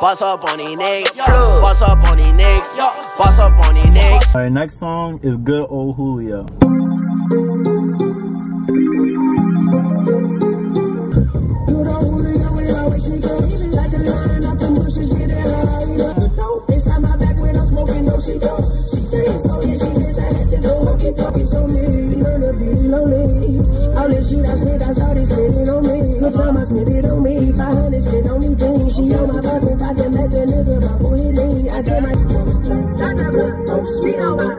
Boss up on these niggas. Boss up on these niggas. Boss up on these niggas. All right, next song is Good Old Julio. All this shit I spent, I started spending on me. Good time I spent it on me. 500 spent on me. She on my fucking pocket, make a nigga my booty lean. I get my don't on my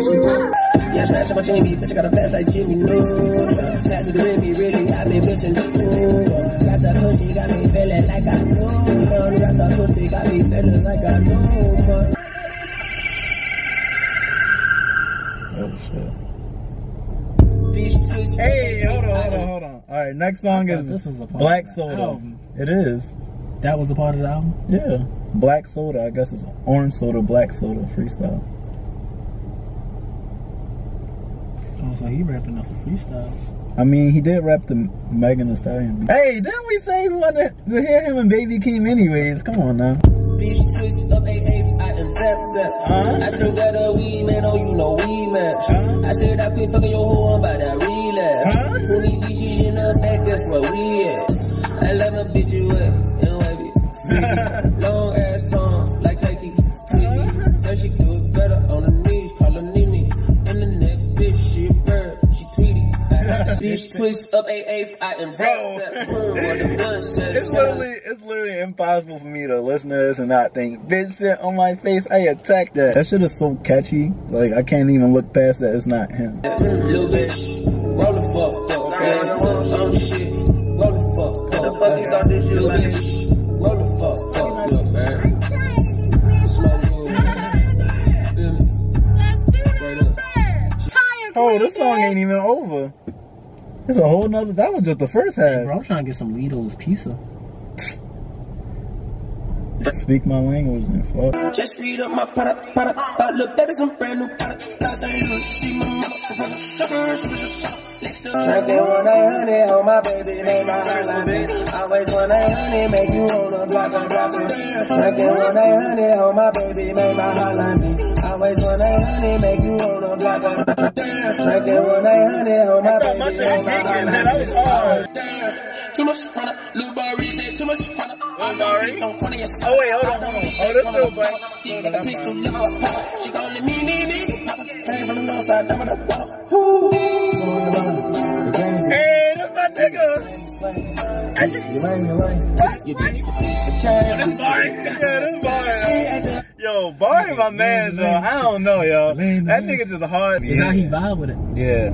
you be. Yeah, snatch up my Jimmy, bitch, I got a fast like Jimmy, really, I been missing. Got that pussy, got me feeling like I know. Got that pussy, got me feeling like I know, shit. These twists. Hey, hold on, hold on, hold on. All right, next song is this was a part Black of Soda. album. It is. That was a part of the album. Yeah, Black Soda. I guess it's orange soda, black soda freestyle. Oh, so he rapping off a freestyle. I mean, he did rap the Megan Thee Stallion. beat. Hey, didn't we say we wanted to hear him and Baby Keem anyways? Come on now. I zap zap. Uh-huh. I still got a weed man, oh you know we match. Uh-huh. I said I quit fucking your hoe, I'm about that relapse. Uh-huh. Twenty bitches in the back, that's where we at. I let my bitch you wet and These twists up AA, I am zap zap. Heard what the gun said. It's literally, it's literally impossible for me to listen to this and not think, bitch sit on my face, I attacked that. That shit is so catchy. Like, I can't even look past that. It's not him. Little bitch, roll the fuck up. Yeah, shit, roll the fuck up. fuck you thought this shit like? roll the fuck up. Look, man. Smoke you. Feel me? Right up. Oh, this song ain't even over. It's a whole nother, that was just the first half. Bro, I'm trying to get some Lido's pizza. Speak my language and fuck. Just read up my product, product. But look, baby, some brand new product. Last time you see my mama, so when I suck her, she was just Drinking one eight hundred on my baby, they my hotline. Always one eight hundred, make you wanna block and drop it. Drinking one eight hundred on my baby, make my hotline. Always one eight hundred, make you wanna block and drop it. Drinking one eight hundred on my baby, make my hotline. Too much product, Lil Barry said too much product. I'm already on front of your Oh, wait, hold on, hold on. Oh, this still black. She got a pistol, live up. She gon' let me, me, me. Came from the north side, down with the water. Hey, that's my nigga. You bitch, the child, Yeah, this boy. Yo, Barney, my man, though. I don't know, yo. That nigga just hard. Is how he vibe with it. Yeah.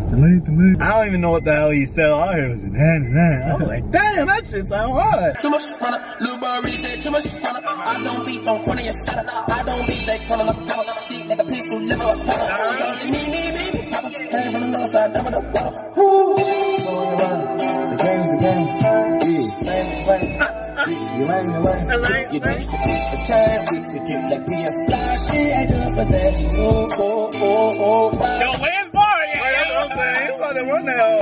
I don't even know what the hell he said. All I heard was nah, nah. I was like, damn, that shit sound hard. Too much product, Lil Barry said too much product. I don't beat on corner your setup. I don't beat that corner of power. Deep like a pistol, live up, pop. She gon' let me, me, me, pop. Came from the north side, down with the water. Ooh. The game's the game. Yeah. Same, same. You lame, you lame. You bitch to beat the time, we could do like be a. She ain't up a that. Oh, oh, oh, oh, oh. Yo, where's Barney? Right, that's what I'm saying. He's about to run now.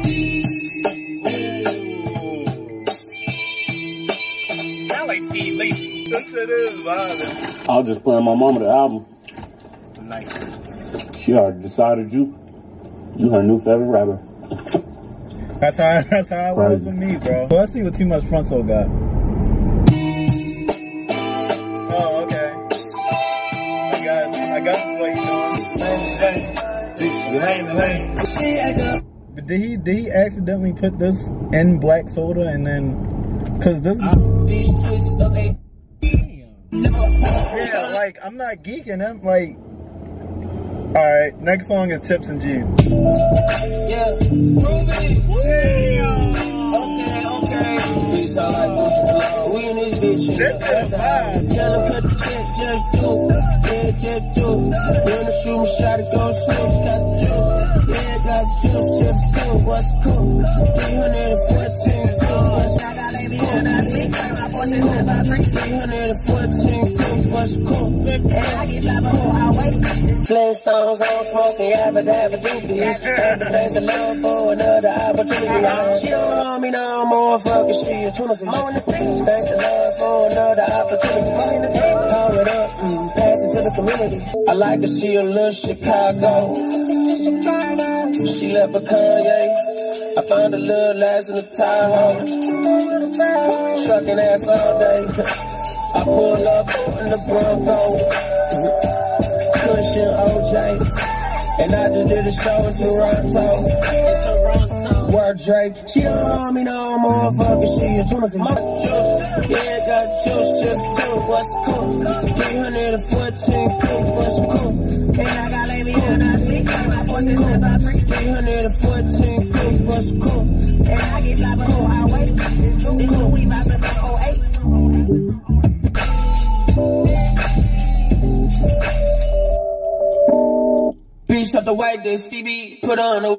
Sound like Steve Lee. That shit is vibing. I was just playing my mama the album. Nice. She already decided you. You her new favorite rapper. That's how that's how it was Crazy. with me, bro. Let's see what Too Much Fronto got. Same. You lame, you lame. She ain't up. But did he did he accidentally put this in black soda and then cause this These twists of a. Live up, pop. She yeah like I'm not geeking I'm like all right next song is Chips and G's. Yeah. Okay, okay. We sound like Gucci. We in this bitch. This is just do. Yeah, just do. The shoe me shot it, go switch. Got juice. Yeah, got juice. Chip two. What's cool? 314 cool. What's Flintstones on smoking, yabba dabba doobies. Had to thank the Lord for another opportunity. She don't want me no more, fuck it, she a tuna fish. Thank the Lord for another opportunity. Call it up, mm, pass it to the community. I like to see a little Chicago. She left for Kanye. I found a little ass in the Tahoe. Trucking ass all day. I pull up in the Bronco. Cushion OJ. And I just did a show in Toronto. Word Drake. She don't want me no more, fucking she a fish. My juice, yeah, got juice, just cool, what's cool? 314 proof, what's cool? And I got in that seat, my voice is about 314 proof, what's cool? And I get fly before I wait. It's cool, we about to make 08. Bitch up the white this Phoebe, put on a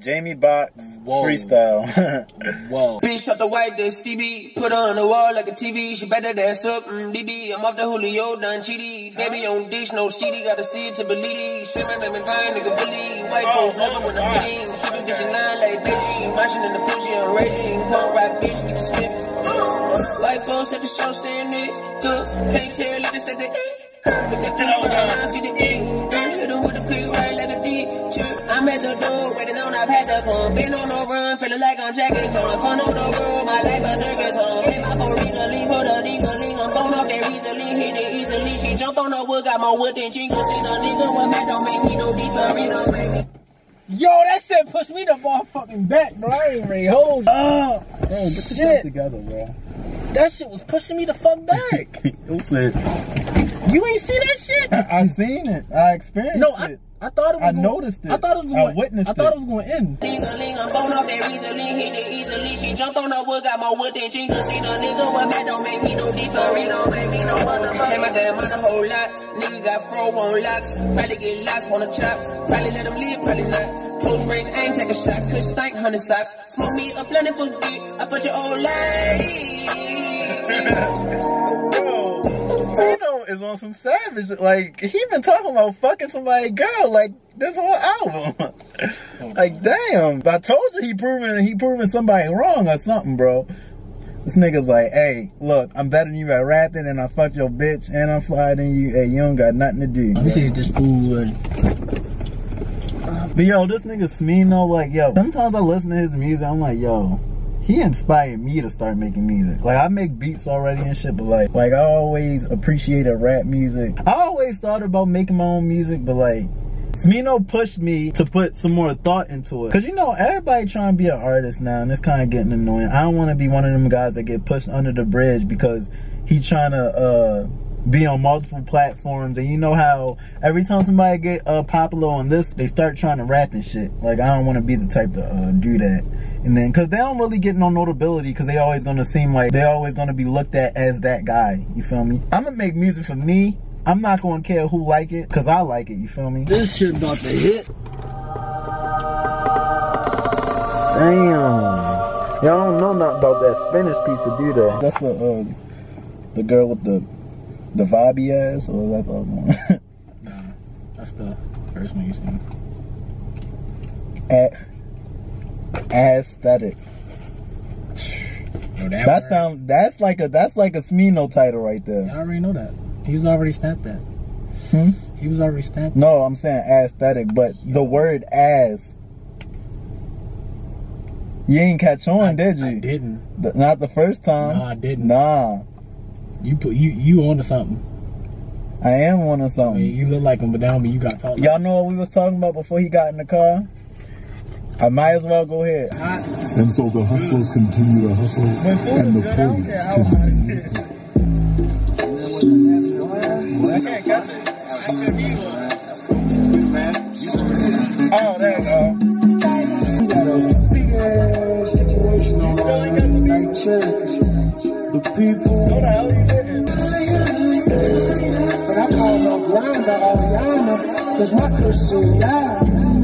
Jamie Box Whoa. freestyle. Whoa. Bitch up the white this Phoebe, put her on the wall like a TV. She better dance up, mm, BB. I'm off the Julio, done cheaty. Baby on dish, no CD, gotta see it to believe it. Shit, my name fine, nigga, bully. White folks never when I see it. Keep it bitch nine like baby. Mashing in the pussy, I'm raging. Punk rap bitch, get the spit. White folks at the show saying it. Good, can't tell, let it say the eh. Put that thing on the line, see the egg. Hit him with the pig right waiting on I pass the pump. Been on the run, feeling like I'm Jackie Chan. Fun on the road, my life a circus home. Hit my phone legally, put a legally. I'm thrown off there easily, hit it easily. She jumped on the wood, got more wood than jingles. See the nigga, what man don't make me no deeper. He don't make me. Yo, that shit pushed me the motherfucking back, bro. I ain't ready. Hold up. Bro, get Shit. shit together, bro. That shit was pushing me the fuck back. It said, you ain't see that shit? I seen it. I experienced No, I, it. I thought it was I going, noticed it. I thought it was I going, witnessed I thought it. it was going to end. Legally, I'm thrown off there easily, hit it easily. She jumped on the wood, got more wood than jingles. See the nigga, what man don't make me no deeper. He don't make me no motherfucker. Take my damn on a whole lot. Nigga got fro on locks. Probably get locked on a chop. Probably let him live, probably not. Close range, aim, take a shot. Could stank, hundred socks. Smoke me up, plenty forget. I put your old lady. Smino is on some savage. Like he been talking about fucking somebody girl like this whole album. like damn, I told you he proving he proving somebody wrong or something, bro. This nigga's like, hey, look, I'm better than you at rapping, and I fucked your bitch, and I'm flyer than you. Hey, you don't got nothing to do. Let me see if this fool. But yo, this nigga Smino, like, yo, sometimes I listen to his music, I'm like, yo, he inspired me to start making music. Like, I make beats already and shit, but like, like I always appreciated rap music. I always thought about making my own music, but like, Smino pushed me to put some more thought into it. Cause you know, everybody trying to be an artist now, and it's kind of getting annoying. I don't want to be one of them guys that get pushed under the bridge because he's trying to, uh, be on multiple platforms and you know how every time somebody get uh, popular on this they start trying to rap and shit like i don't want to be the type to uh, do that and then because they don't really get no notability because they always gonna seem like they always gonna be looked at as that guy you feel me? I'm gonna make music for me. I'm not gonna care who like it because i like it you feel me? This shit about to hit. damn. Y'all don't know nothing about that spanish pizza do that that's the uh the girl with the the vibey ass or is that the other one? Nah, that's the first one you seen. A- aesthetic. Yo, That word- sound that's like a that's like a Smino title right there. I already know that. He was already snapped that. Hmm? He was already snapped. No, I'm saying aesthetic, but the word as you ain't catch on, I, did you? I didn't. The- not the first time. No, I didn't. Nah, You put you you onto something. I am one of I mean, something. you look like him, but that mean you got taught. Y'all know what we was talking about before he got in the car? I might as well go ahead. And so the hustlers continue to hustle, and the police continue. I can't catch it. Oh, there you go. We got a big ass situation on our night check. The people. What the hell you getting? But I call no grind by Ariana, cause my pussy loud.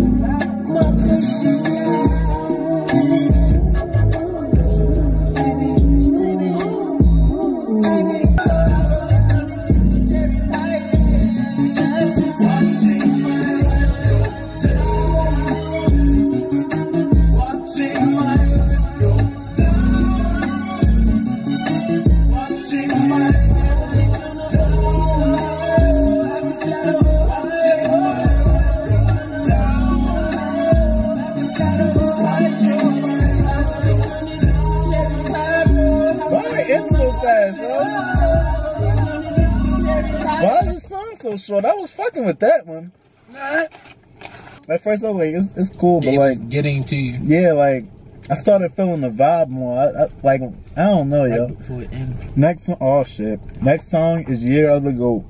At first, I was like, it's, it's cool, but It was like, getting to you. yeah, like, I started feeling the vibe more. I, I, like, I don't know, yo. Before it ended. Next song, oh shit. Next song is Year of the Goat.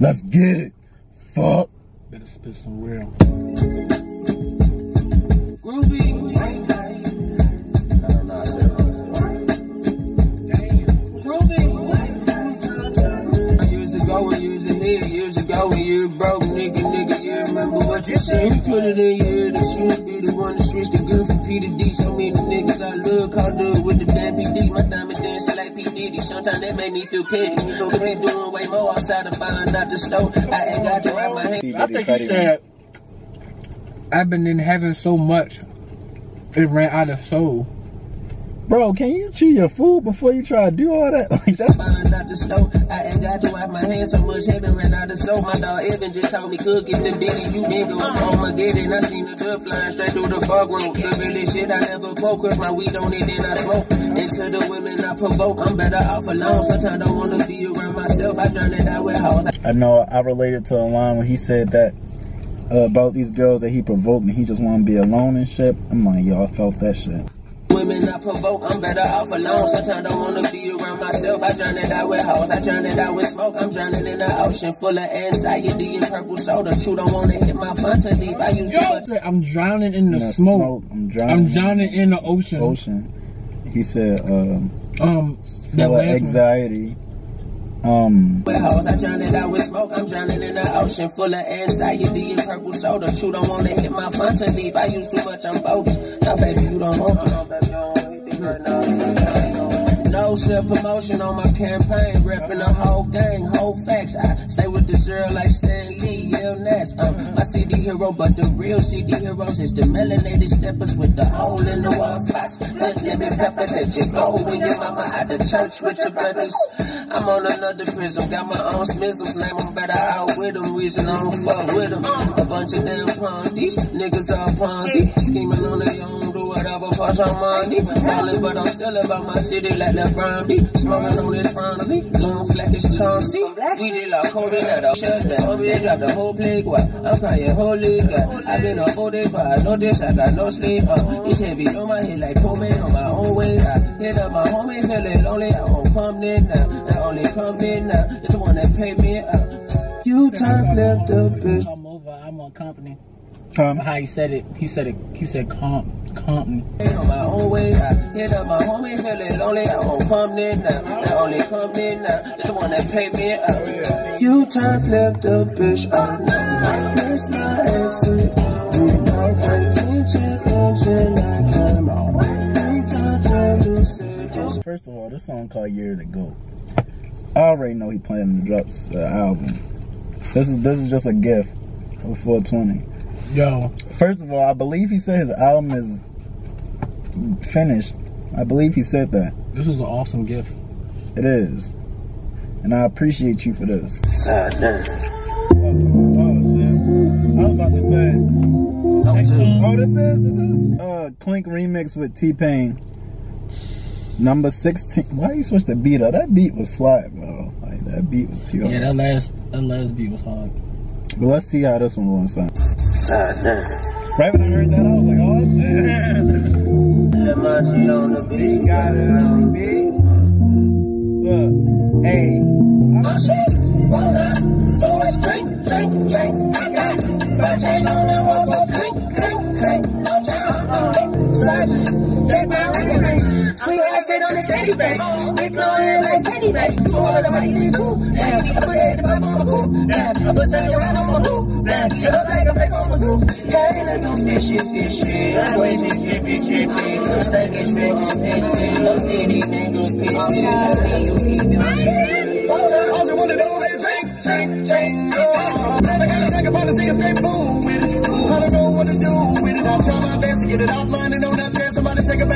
Let's get it. Fuck. Better spit some real. Years here, years ago when you broke, nigga, nigga, you remember what you said. You put it in your head that you would be the one to switch the good from P to D. So many niggas I love caught up with the damn PD. My diamond dancing like P Diddy. Sometimes that make me feel petty. Could be doing way more outside of buying out the store. I ain't got to wrap my hand. I think he said, I've been in heaven so much, it ran out of soul. Bro, can you chew your food before you try to do all that? Like that's Buying out the store. I ain't got to wipe my hands so much heaven ran out of soap. My dog Evan just told me cook it. The ditties you been going home again. I seen the dove flying straight through the fog room. The really shit I never poke. Cause my weed on it, then I smoke. And to the women I provoke, I'm better off alone. Sometimes I don't wanna be around myself. I drown it out with hoes. I know I related to a line when he said that uh, about these girls that he provoked and he just want to be alone and shit. I'm like, yo, I felt that shit. Women I provoke, I'm better off alone. Sometimes I don't wanna be around myself. I drown it out with hoes. I drown it out with smoke. I'm drowning in the ocean full of anxiety and purple soda. True, don't wanna hit my fontaine leaf. I used to. Yo, I'm drowning in the In the smoke. I'm drowning. I'm drowning in the ocean. Ocean. He said, um, Um, that full of last one. Anxiety. Um, with hoes. I drown it out with smoke. I'm drowning in the ocean full of anxiety and purple soda. True, don't wanna hit my fontaine leaf. I use too much, I'm bogus. Now, baby, you don't want this. No self promotion on my campaign, repping the whole gang, whole facts. I stay with the zero like Stan Lee, Lil Nas. Um, my city hero, but the real city heroes is the melanated steppers with the hole in the wall spots. That lemon pepper that you go when your mama out the church with your brothers. I'm on another prism, got my own smizzles, name them better out with them. Reason I don't fuck with them. A bunch of damn ponzies, niggas are Ponzi, scheming on their own, do whatever for some money. Ballin', but I'm still about my city like LeBron B. Smoking on this finally, lungs black as Chauncey. We did like Kobe, let up shut down. They dropped the whole plague, what? I'm crying, holy God. I've been up all day, but I know this, I got no sleep. Uh, it's heavy on my head like Pullman on my own way. I hit up my homie, feeling lonely. I won't come in now. Not only come in now, it's the one that paid me up. You time flip the bitch. I'm over. I'm on company. um, How he said it? He said it. He said comp, company. on my own way. I hit up my homie, feeling lonely. I won't now. Only now, the one that paid me up. You time flip the bitch. I know that's my exit. We know I come on. We time to lose it. Just first of all, this song called Year to Go. I already know he planning to drop the album. This is this is just a gift for 420. Yo, First of all, I believe he said his album is finished. I believe he said that. this is an awesome gift. It is. And I appreciate you for this. Ah, damn. Oh, shit. I was about to say. Oh, this is this is uh Klink remix with T Pain. Number 16. Why you switch the beat up? That beat was flat, bro. Like that beat was too hard. Yeah, that last that last beat was hard. But let's see how this one going Ah. Right when I heard that, I was like, oh shit. My shit on the beat. Got it on the beat. Look, hey. My shit, roll up, always drink, drink, drink. I got my chain on the wall, clink, clink, clink. No time on it. Sergeant, take my ring. Sweet ass shit on the steady bag. We blowin' like all I I a fishy. Way drink, drink, drink. Oh, never gotta take a policy and fool with it. I don't know what to do with it. I try my best to get it out, minding on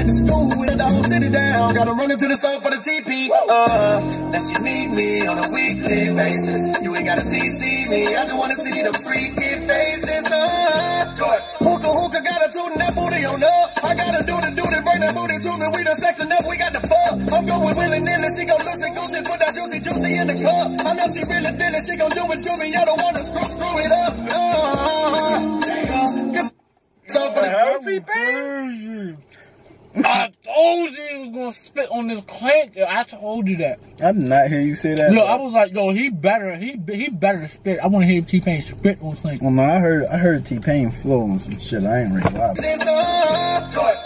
back to school with it. Won't sit it down. Gotta run into the store for the TP. Uh, unless you need me on a weekly basis. You ain't gotta see, see me. I just wanna see the freaky faces. Uh, hookah, hookah, got a tootin' that booty on up. I gotta do the duty, bring that booty to me. We done sex enough, we got the fuck. with willy nilly, she gon' loosey goosey, put that juicy juicy in the cup. I know she really did it, she gon' do it to me. I don't wanna screw screw it up. Uh, Cause so for the I told you he was gonna spit on this clank. I told you that. I did not hear you say that. Look, I was like, yo, he better, he he better spit. I want to hear T Pain spit on clank. Well, no, I heard I heard T Pain flow on some shit. I ain't really lie.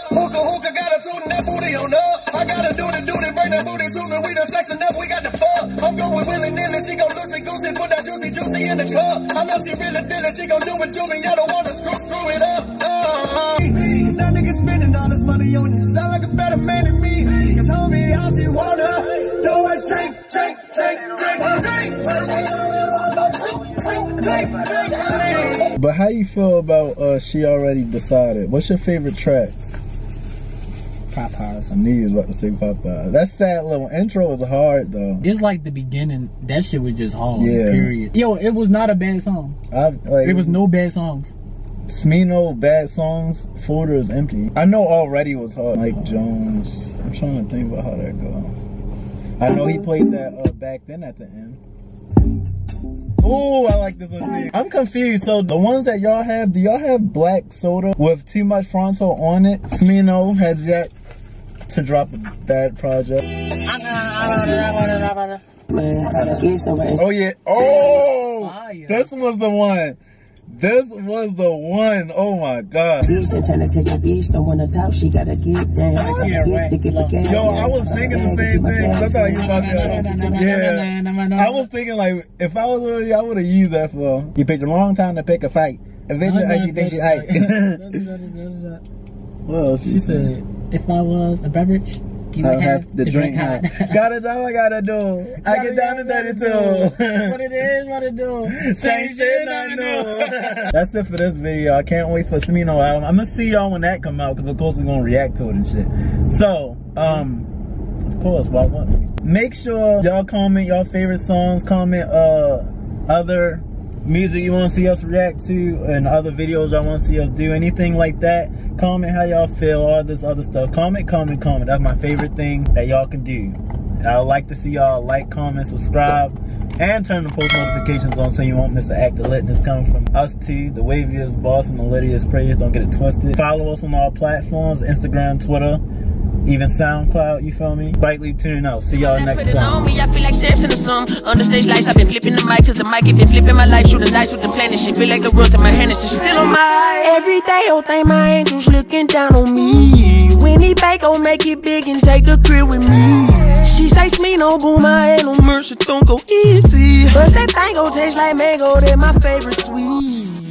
Hookah, hookah, got a tootin' that booty on up. I gotta do the do the bring that booty to me. We done sex enough, we got the fuck. I'm going willy nilly, she gon' loosey goosey, put that juicy juicy in the cup. I know she really did it, she gon' do it to me. I don't wanna screw screw it up. Uh, Cause that nigga spending all this money on you. Sound like a better man than me. Cause homie, all she wanna do is drink, drink, drink, drink, drink. Drink, drink, drink, drink. But how you feel about uh she already decided? What's your favorite tracks? Popeyes. I knew you was about to say Popeye. That sad little intro was hard though. It's like the beginning. That shit was just hard. Yeah. Period. Yo, it was not a bad song. I like It was no bad songs. Smino bad songs. Folder is empty. I know already was hard. Mike Jones. I'm trying to think about how that go. I know he played that uh, back then at the end. Oh, I like this one. too. I'm confused. So the ones that y'all have, do y'all have black soda with too much Fronto on it? Smino has yet to drop a bad project. Oh yeah. Oh, this was the one. This was the one. Oh my god. Beast and trying to take a beast. Don't wanna talk, she gotta get down. Yeah, right. to get the gas. Yo, I was thinking the same thing. That's how you about to. Yeah. I was thinking like, if I was with you, I would have used that for. You picked the wrong time to pick a fight. Eventually, I you think she hype. well, She said, if I was a beverage, you I would have the drink hot. gotta do, I gotta do. I get down to 32. what it is, what it do. Same shit I know. That's it for this video. I can't wait for Smino album. I'm gonna see y'all when that come out because of course we're gonna react to it and shit. So, um, of course, why wouldn't? Make sure y'all comment y'all favorite songs. Comment uh other music you want to see us react to and other videos y'all want to see us do. Anything like that. Comment how y'all feel. All this other stuff. Comment, comment, comment. That's my favorite thing that y'all can do. I like to see y'all like, comment, subscribe, and turn the post notifications on so you won't miss an act of litness come from us two, the waviest boss and the littiest praise. Don't get it twisted. Follow us on all platforms, Instagram, Twitter, even SoundCloud, you feel me? SpikeLeak tune out. See y'all next Put on time. me, I feel like Samson or some. On the stage lights, I've been flipping the mic, cause the mic ain't been flipping my life. Shooting dice with the planet, shit feel like the rules in my hand, it's just still on my Every day, oh, thank my angels looking down on me. When he bake, oh, make it big and take the crib with me. She say, me no boom, I ain't no mercy, don't go easy. But that thing gon' taste like mango, that my favorite sweet.